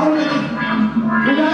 Ahora,